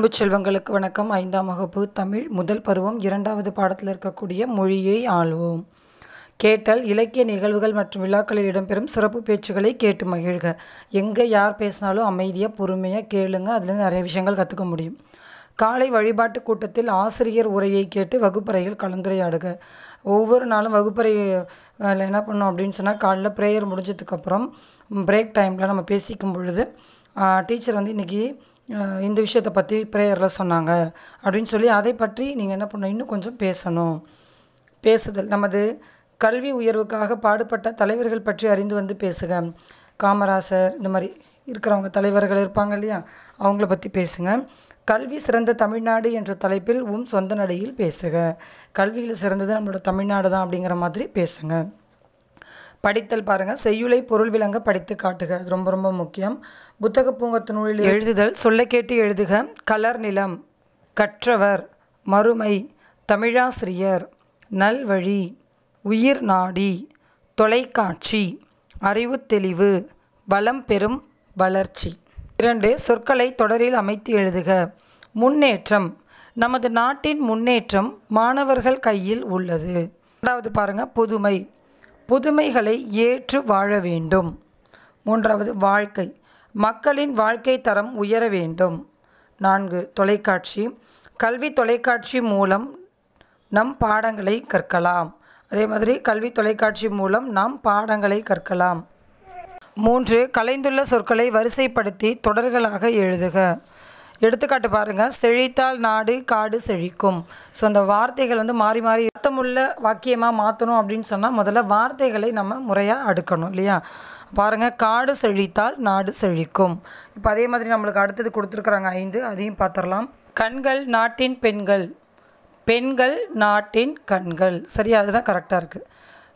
அன்பு செல்வங்களுக்கு வணக்கம். ஐந்தாம் வகுப்பு தமிழ் முதல் பருவம் இரண்டாவது பாடத்தில் இருக்கக்கூடிய மொழியை ஆள்வோம். கேட்டல் இலக்கிய நிகழ்வுகள் மற்றும் விழாக்களில் இடம்பெறும் சிறப்பு பேச்சுகளை கேட்டு மகிழ்க. எங்கே யார் பேசினாலும் அமைதியாக பொறுமையாக கேளுங்க. அதில் நிறைய விஷயங்கள் கற்றுக்க முடியும். காலை வழிபாட்டு கூட்டத்தில் ஆசிரியர் உரையை கேட்டு வகுப்பறையில் கலந்துரையாடுக. ஒவ்வொரு நாளும் வகுப்பறை என்ன பண்ணோம் அப்படின்னு சொன்னால் காலைல ப்ரேயர் முடிஞ்சதுக்கப்புறம் பிரேக் டைமில் நம்ம பேசிக்கும் பொழுது டீச்சர் வந்து இன்றைக்கி இந்த விஷயத்தை பற்றி ப்ரேயரில் சொன்னாங்க. அப்படின்னு சொல்லி அதை பற்றி நீங்கள் என்ன பண்ணணும்? இன்னும் கொஞ்சம் பேசணும். பேசுதல். நமது கல்வி உயர்வுக்காக பாடுபட்ட தலைவர்கள் பற்றி அறிந்து வந்து பேசுக. காமராசர் இந்த மாதிரி இருக்கிறவங்க தலைவர்கள் இருப்பாங்க இல்லையா? அவங்கள பற்றி பேசுங்க. கல்வி சிறந்த தமிழ்நாடு என்ற தலைப்பில் உன் சொந்த நடையில் பேசுக. கல்வியில் சிறந்தது நம்மளோட தமிழ்நாடு தான் அப்படிங்கிற மாதிரி பேசுங்க. படித்தல் பாருங்கள் செய்யுளை பொருள் விளங்க படித்து காட்டுக. அது ரொம்ப ரொம்ப முக்கியம். புத்தக பூங்கத்து நூலில் எழுதுதல் சொல்ல கேட்டு எழுதுக. கலர் நிலம் கற்றவர் மறுமை தமிழாசிரியர் நல்வழி உயிர் நாடி தொலைக்காட்சி அறிவு தெளிவு வளம் பெறும் வளர்ச்சி. இரண்டு சொற்களை தொடரில் அமைத்து எழுதுக. முன்னேற்றம் நமது நாட்டின் முன்னேற்றம் மாணவர்கள் கையில் உள்ளது. இரண்டாவது பாருங்கள் புதுமை. புதுமைகளை ஏற்று வாழ வேண்டும். மூன்றாவது வாழ்க்கை. மக்களின் வாழ்க்கை தரம் உயர வேண்டும். நான்கு தொலைக்காட்சி. கல்வி தொலைக்காட்சி மூலம் நம் பாடங்களை கற்கலாம். அதே மாதிரி கல்வி தொலைக்காட்சி மூலம் நாம் பாடங்களை கற்கலாம். மூன்று கலைந்துள்ள சொற்களை வரிசைப்படுத்தி தொடர்களாக எழுதுக. எடுத்துக்காட்டு பாருங்கள் செழித்தால் நாடு காடு செழிக்கும். ஸோ அந்த வார்த்தைகள் வந்து மாறி மாறி அர்த்தமுள்ள வாக்கியமாக மாற்றணும் அப்படின்னு சொன்னால் முதல்ல வார்த்தைகளை நம்ம முறையாக அடுக்கணும் இல்லையா? பாருங்கள் காடு செழித்தால் நாடு செழிக்கும். இப்போ அதே மாதிரி நம்மளுக்கு அடுத்தது கொடுத்துருக்குறாங்க ஐந்து. அதையும் பார்த்துடலாம் கண்கள் நாட்டின் பெண்கள். பெண்கள் நாட்டின் கண்கள். சரியா? அதுதான் கரெக்டாக இருக்குது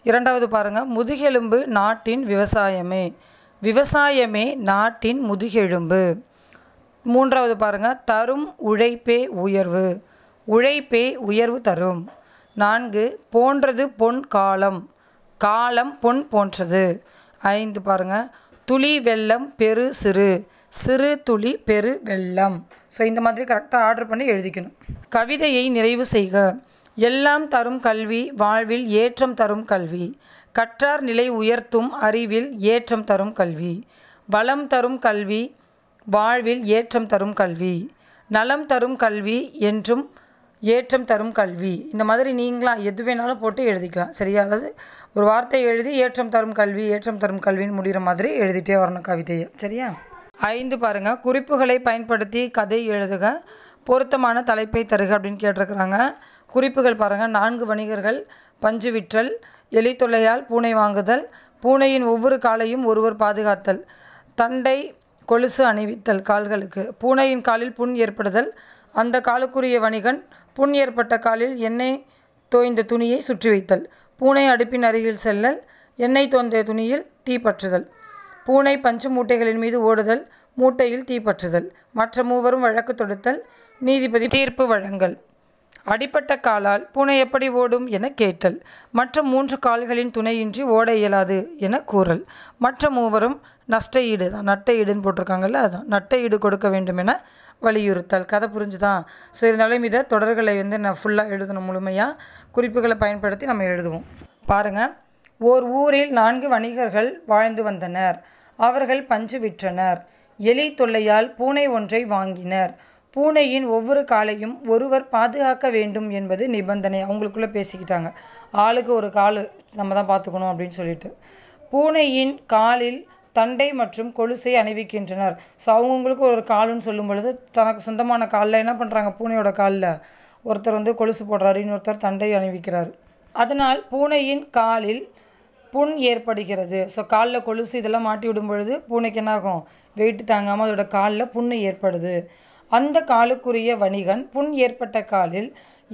இரண்டாவது பாருங்கள் முதுகெலும்பு நாட்டின் விவசாயமே. விவசாயமே நாட்டின் முதுகெலும்பு. மூன்றாவது பாருங்கள் தரும் உழைப்பே உயர்வு. உழைப்பே உயர்வு தரும். நான்கு போன்றது பொன் காலம். காலம் பொன் போன்றது. ஐந்து பாருங்கள் துளி வெள்ளம் பெரு சிறு. சிறு துளி பெரு வெள்ளம். ஸோ இந்த மாதிரி கரெக்டாக ஆர்டர் பண்ணி எழுதிக்கணும். கவிதையை நிறைவு செய்க. எல்லாம் தரும் கல்வி வாழ்வில் ஏற்றம் தரும் கல்வி. கற்றார் நிலை உயர்த்தும் அறிவில் ஏற்றம் தரும் கல்வி. வளம் தரும் கல்வி வாழ்வில் ஏற்றம் தரும் கல்வி நலம் தரும் கல்வி என்றும் ஏற்றம் தரும் கல்வி. இந்த மாதிரி நீங்களாம் எது வேணாலும் போட்டு எழுதிக்கலாம் சரியா? அதாவது ஒரு வார்த்தை எழுதி ஏற்றம் தரும் கல்வி ஏற்றம் தரும் கல்வின்னு முடிகிற மாதிரி எழுதிட்டே வரணும் கவிதையை சரியா? ஐந்து பாருங்கள் குறிப்புகளை பயன்படுத்தி கதை எழுதுக. பொருத்தமான தலைப்பை தருக அப்படின்னு கேட்டிருக்கிறாங்க. குறிப்புகள் பாருங்கள் நான்கு வணிகர்கள் பஞ்சு விற்றல் எலி தொல்லையால் பூனை வாங்குதல் பூனையின் ஒவ்வொரு காலையும் ஒருவர் பாதுகாத்தல் தண்டை கொலுசு அணிவித்தல் கால்களுக்கு. பூனையின் காலில் புண் ஏற்படுதல். அந்த காலுக்குரிய வணிகன் புண் ஏற்பட்ட காலில் எண்ணெய் தோய்ந்த துணியை சுற்றி வைத்தல். பூனை அடுப்பின் அருகில் செல்லல். எண்ணெய் தோய்ந்த துணியில் தீ பற்றுதல். பூனை பஞ்சு மூட்டைகளின் மீது ஓடுதல். மூட்டையில் தீப்பற்றுதல் மற்ற மூவரும் வழக்கு தொடுத்தல். நீதிபதி தீர்ப்பு வழங்கல். அடிப்பட்ட காலால் பூனை எப்படி ஓடும் என கேட்டல். மற்ற மூன்று கால்களின் துணையின்றி ஓட இயலாது என கூறல். மற்ற மூவரும் நஷ்ட ஈடு தான். நட்ட ஈடுன்னு போட்டிருக்காங்கல்ல அதான் நட்ட ஈடு கொடுக்க வேண்டும் என வலியுறுத்தல். கதை புரிஞ்சுதான் ஸோ இருந்தாலும் இதை தொடர்களை வந்து நான் ஃபுல்லாக எழுதணும் முழுமையாக குறிப்புகளை பயன்படுத்தி நம்ம எழுதுவோம். பாருங்கள் ஓர் ஊரில் நான்கு வணிகர்கள் வாழ்ந்து வந்தனர். அவர்கள் பஞ்சு விற்றனர். எலி தொல்லையால் பூனை ஒன்றை வாங்கினர். பூனையின் ஒவ்வொரு காலையும் ஒருவர் பாதுகாக்க வேண்டும் என்பது நிபந்தனை. அவங்களுக்குள்ளே பேசிக்கிட்டாங்க. ஆளுக்கு ஒரு கால் நம்ம தான் பார்த்துக்கணும் அப்படின்னு சொல்லிட்டு. பூனையின் காலில் தண்டை மற்றும் கொலுசை அணிவிக்கின்றனர். ஸோ அவங்கவுங்களுக்கு ஒரு காலுன்னு சொல்லும் பொழுது தனக்கு சொந்தமான காலில் என்ன பண்ணுறாங்க பூனையோட காலில். ஒருத்தர் வந்து கொலுசு போடுறாரு இன்னொருத்தர் தண்டை அணிவிக்கிறார். அதனால் பூனையின் காலில் புண் ஏற்படுகிறது. ஸோ காலில் கொலுசு இதெல்லாம் மாட்டி விடும் பொழுது பூனைக்கு என்னாகும்? வெயிட் தாங்காமல் அதோட காலில் புண்ணு ஏற்படுது. அந்த காலுக்குரிய வணிகன் புண் ஏற்பட்ட காலில்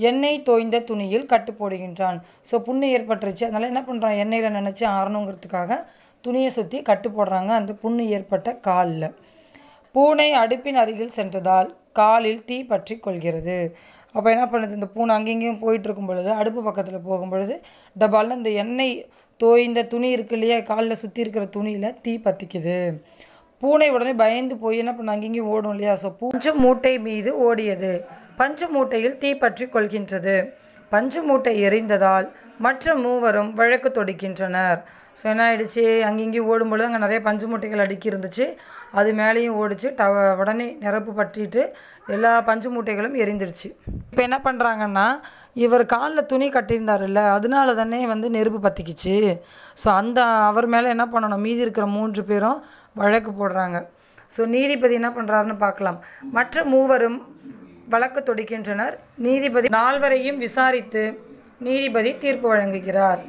எண்ணெய் தோய்ந்த துணியில் கட்டு போடுகின்றான். ஸோ புண்ணு ஏற்பட்டுருச்சு. அதனால் என்ன பண்ணுறான் எண்ணெயில் நினச்சி ஆறணுங்கிறதுக்காக துணியை சுற்றி கட்டு போடுறாங்க. அந்த புண்ணு ஏற்பட்ட காலில். பூனை அடுப்பின் அருகில் சென்றதால் காலில் தீ பற்றி கொள்கிறது. அப்போ என்ன பண்ணுது? இந்த பூனை அங்கேயும் போயிட்டு இருக்கும் பொழுது அடுப்பு பக்கத்தில் போகும் பொழுது டபாலில் இந்த எண்ணெய் தோய்ந்த துணி இருக்கு இல்லையா? காலில் சுற்றி இருக்கிற துணியில் தீ பற்றிக்குது பூனை உடனே பயந்து போய் என்ன பண்ண? அங்கேயும் ஓடும் இல்லையா? ஸோ பூஞ்சு மூட்டை மீது ஓடியது. பஞ்சு மூட்டையில் தீ பற்றி கொள்கின்றது. பஞ்சு மூட்டை எரிந்ததால் மற்ற மூவரும் வழக்கு தொடுக்கின்றனர். ஸோ என்ன ஆகிடுச்சு அங்கேயும் ஓடும்பொழுது அங்கே நிறைய பஞ்சு மூட்டைகள் அடுக்கி இருந்துச்சு அது மேலேயும் ஓடிச்சு. டவ உடனே நிரப்பு பற்றிட்டு எல்லா பஞ்சு மூட்டைகளும் எரிந்துருச்சு. இப்போ என்ன பண்ணுறாங்கன்னா இவர் காலில் துணி கட்டியிருந்தாருல்ல அதனால தானே வந்து நெருப்பு பற்றிக்கிச்சு ஸோ அந்த அவர் மேலே என்ன பண்ணணும்? மீதி இருக்கிற மூன்று பேரும் வழக்கு போடுறாங்க. ஸோ நீதிபதி என்ன பண்ணுறாருன்னு பார்க்கலாம். மற்ற மூவரும் வழக்கு தொடுக்கின்றனர். நீதிபதி நால்வரையும் விசாரித்து நீதிபதி தீர்ப்பு வழங்குகிறார்.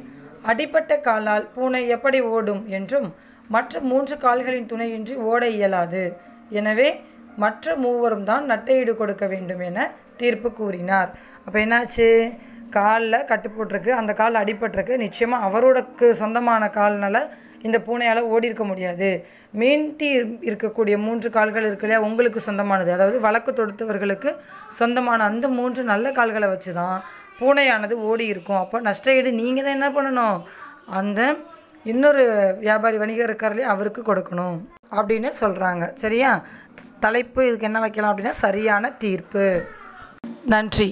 அடிப்பட்ட காலால் பூனை எப்படி ஓடும் என்றும் மற்ற மூன்று கால்களின் துணையின்றி ஓட இயலாது. எனவே மற்ற மூவரும் தான் நட்டையீடு கொடுக்க வேண்டும் என தீர்ப்பு கூறினார். அப்போ என்னாச்சு? காலில் கட்டு போட்டிருக்கு அந்த கால் அடிபட்டிருக்கு. நிச்சயமாக அவரோடக்கு சொந்தமான கால்னால இந்த பூனையால் ஓடி இருக்க முடியாது மீன்தி இருக்கக்கூடிய மூன்று கால்கள் இருக்கு இல்லையா? உங்களுக்கு சொந்தமானது. அதாவது வழக்கு தொடுத்தவர்களுக்கு சொந்தமான அந்த மூன்று நல்ல கால்களை வச்சு தான் பூனையானது ஓடி இருக்கும் அப்போ நஷ்ட ஈடு நீங்கள் தான் என்ன பண்ணணும்? அந்த இன்னொரு வியாபாரி வணிகர் இருக்கார் இல்லையா? அவருக்கு கொடுக்கணும் அப்படின்னு சொல்கிறாங்க சரியா? தலைப்பு இதுக்கு என்ன வைக்கலாம் அப்படின்னா சரியான தீர்ப்பு. நன்றி.